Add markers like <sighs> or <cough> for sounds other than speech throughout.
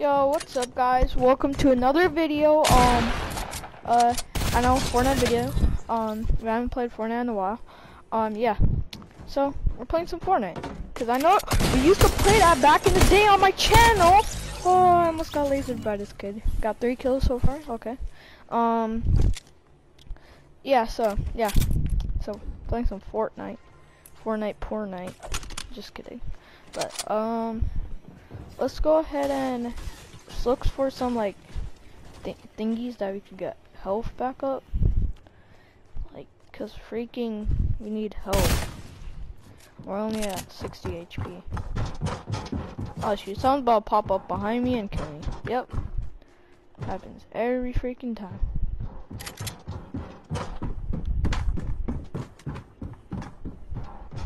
Yo, what's up guys? Welcome to another video. Um, uh, I know Fortnite video. Um, I haven't played Fortnite in a while. Um, yeah. So, we're playing some Fortnite. Cause I know we used to play that back in the day on my channel. Oh, I almost got lasered by this kid. Got three kills so far. Okay. Um, yeah. So, yeah. So, playing some Fortnite. Fortnite, poor night. Just kidding. But, um, let's go ahead and look for some, like, th thingies that we can get health back up. Like, cause freaking, we need health. We're only at 60 HP. Oh shoot, someone's about to pop up behind me and kill me. Yep. Happens every freaking time.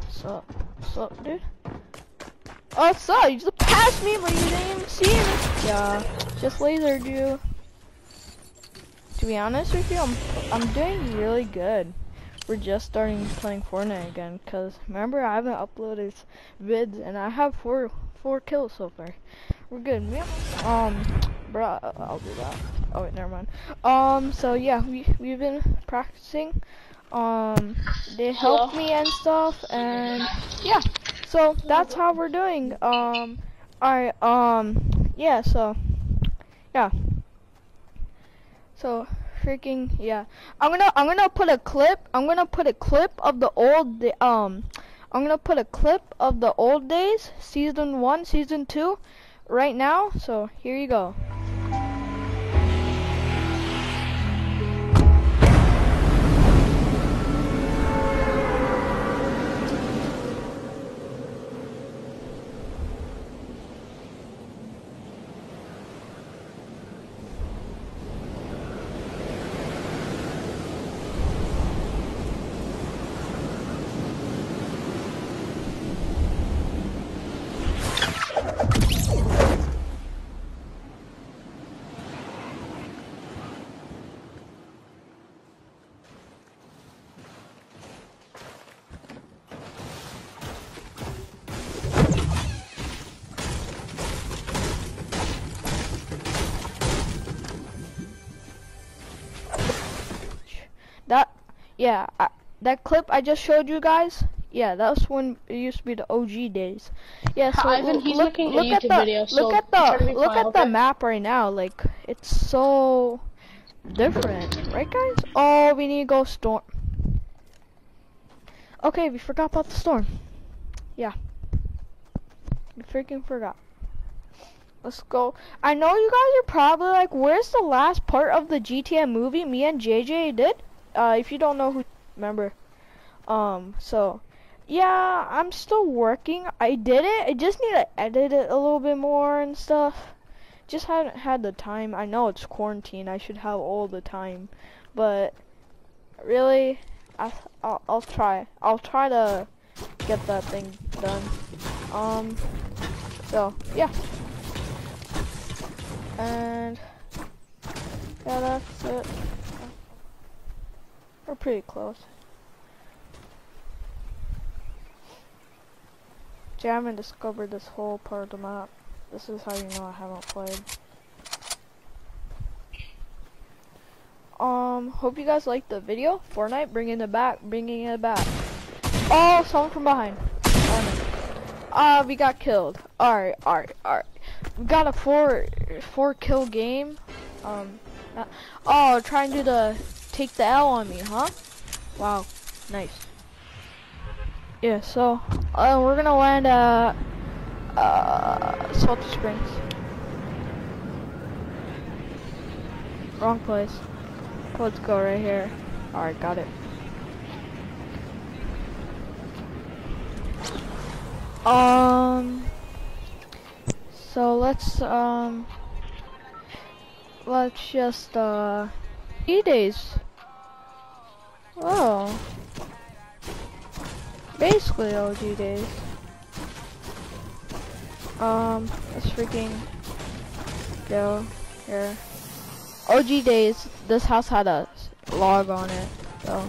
What's up? What's up, dude? Oh, up? You just passed me, but you didn't even see. Yeah, just lasered you. To be honest with you, I'm I'm doing really good. We're just starting playing Fortnite again, cause remember I haven't uploaded vids and I have four four kills so far. We're good. Yeah. Um, bro, I'll do that. Oh wait, never mind. Um, so yeah, we we've been practicing. Um, they helped me and stuff, and yeah. So that's how we're doing. Um, alright. Um, yeah. So, yeah. So freaking yeah. I'm gonna I'm gonna put a clip. I'm gonna put a clip of the old um. I'm gonna put a clip of the old days, season one, season two, right now. So here you go. Yeah, I, that clip I just showed you guys. Yeah, that's when it used to be the OG days. Yeah, so Ivan, he's look, looking look at at the video, look so at the look at the map right now. Like it's so different, right, guys? Oh, we need to go storm. Okay, we forgot about the storm. Yeah, we freaking forgot. Let's go. I know you guys are probably like, where's the last part of the GTM movie me and JJ did? Uh, if you don't know who, remember. Um, so, yeah, I'm still working. I did it. I just need to edit it a little bit more and stuff. Just haven't had the time. I know it's quarantine. I should have all the time. But, really, I, I'll, I'll try. I'll try to get that thing done. Um, so, yeah. And yeah, that's it. We're pretty close. See, I haven't discovered this whole part of the map. This is how you know I haven't played. Um, hope you guys liked the video. Fortnite, bringing it back, bringing it back. Oh, someone from behind. Ah, we got killed. Alright, alright, alright. We got a four four kill game. Um not, oh trying to do the take the L on me, huh? Wow, nice. Yeah, so uh, we're gonna land at uh Salty Springs. Wrong place. Let's go right here. Alright, got it. Um so let's um let's just uh days. Oh. Basically OG days. Um let's freaking go here. OG days, this house had a log on it, so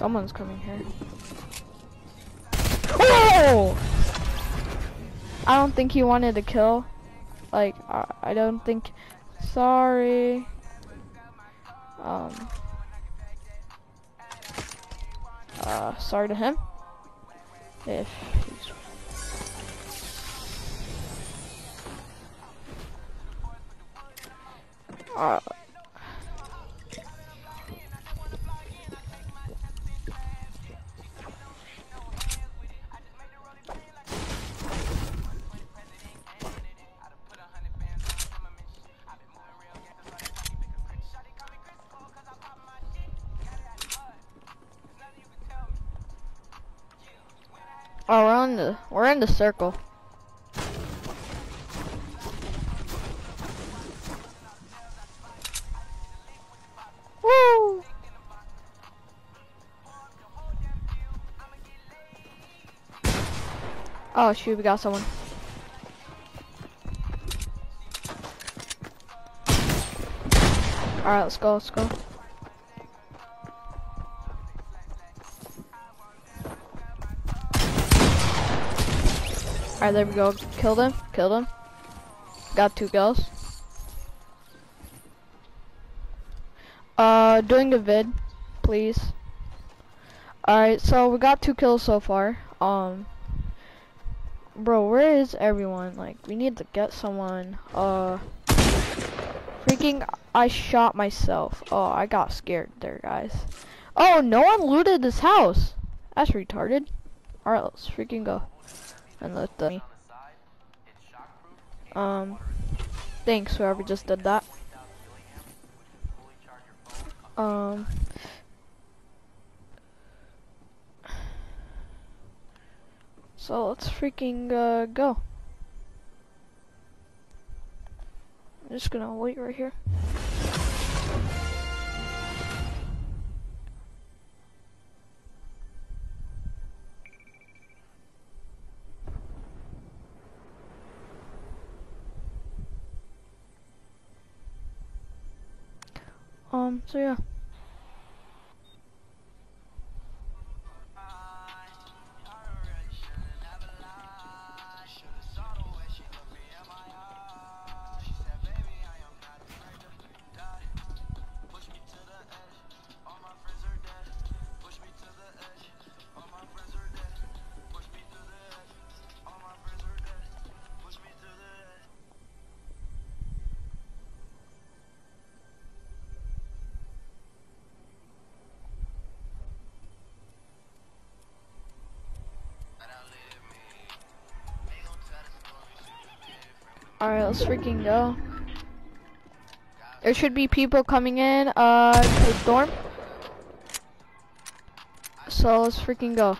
Someone's coming here. Oh! I don't think he wanted to kill. Like, I, I don't think. Sorry. Um. Uh, sorry to him. If he's. Uh, the we're in the circle. Woo! Oh shoot, we got someone. Alright, let's go, let's go. Alright, there we go. Killed him. Killed him. Got two kills. Uh, doing a vid, please. Alright, so we got two kills so far. Um, bro, where is everyone? Like, we need to get someone. Uh, freaking, I shot myself. Oh, I got scared there, guys. Oh, no one looted this house. That's retarded. Alright, let's freaking go and let the um thanks whoever just did that. Um so let's freaking uh, go. I'm just gonna wait right here Um, so yeah. Let's freaking go. There should be people coming in, uh, to the. So let's freaking go.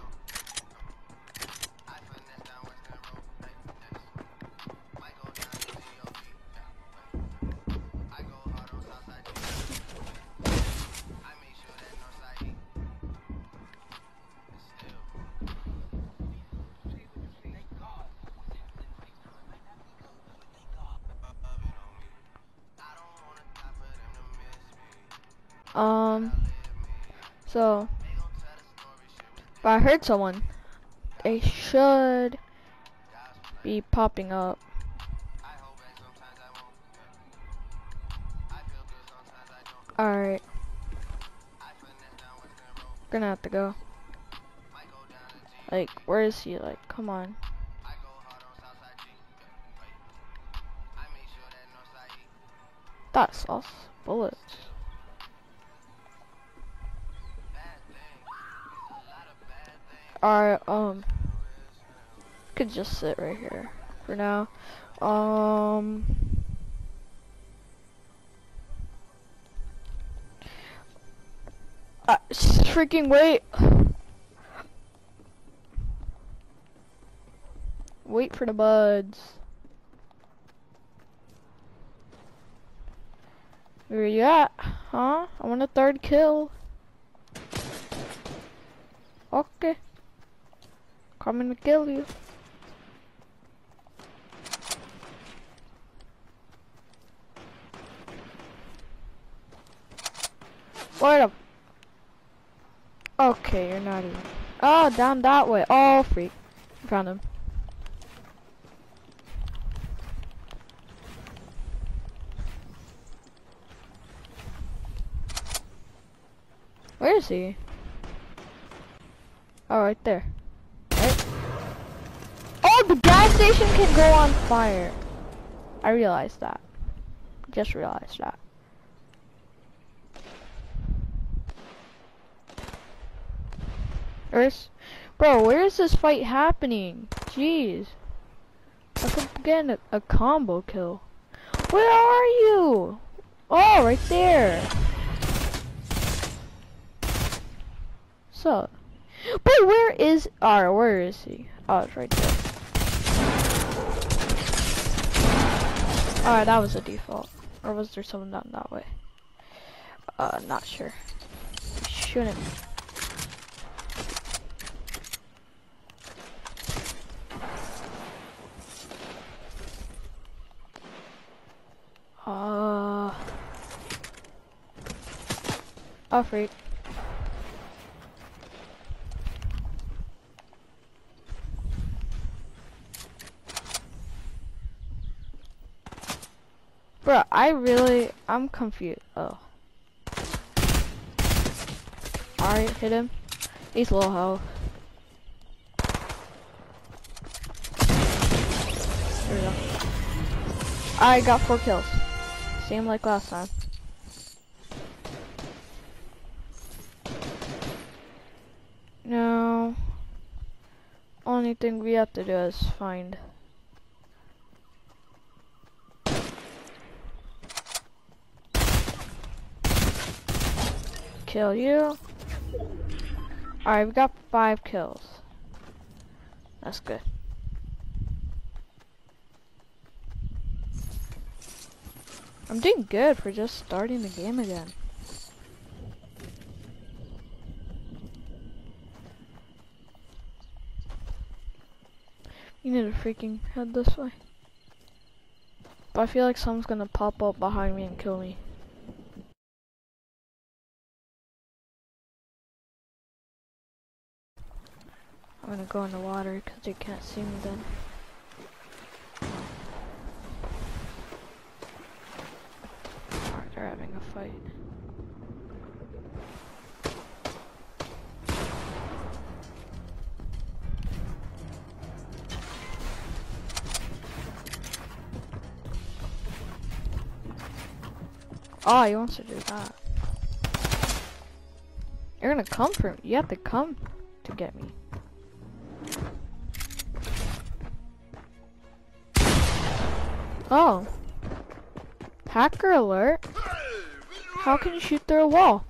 Um, so, but I heard someone. They should be popping up. Alright. Gonna have to go. Like, where is he? Like, come on. That's sauce. Bullets. Alright, um, could just sit right here for now. Um, uh, freaking wait. Wait for the buds. Where you at? Huh? I want a third kill. Okay. Coming to kill you. What up? Okay, you're not even. Oh, down that way. Oh, freak. Found him. Where is he? Oh, right there. Oh, the gas station can go on fire. I realized that. Just realized that. Earth? Bro, where is this fight happening? Jeez. I could get a, a combo kill. Where are you? Oh, right there. So, but where is? Alright, where is he? Oh, it's right there. Alright, that was a default. Or was there someone down that way? Uh, not sure. Shouldn't. Uh. Oh, freak. Bro, I really, I'm confused. Oh. Alright, hit him. He's low health. There we go. I got four kills. Same like last time. No. Only thing we have to do is find kill you. Alright, we got five kills. That's good. I'm doing good for just starting the game again. You need to freaking head this way. But I feel like someone's gonna pop up behind me and kill me. I'm gonna go in the water because they can't see me then. Alright, they're having a fight. Oh, he wants to do that. You're gonna come for me. You have to come to get me. Oh. Hacker alert? How can you shoot through a wall?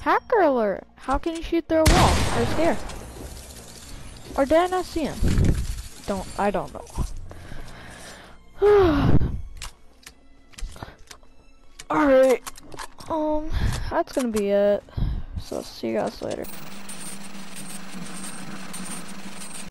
Hacker alert! How can you shoot through a wall? I was scared. Or did I not see him? Don't, I don't know. <sighs> Alright. Um, that's gonna be it. So, see you guys later.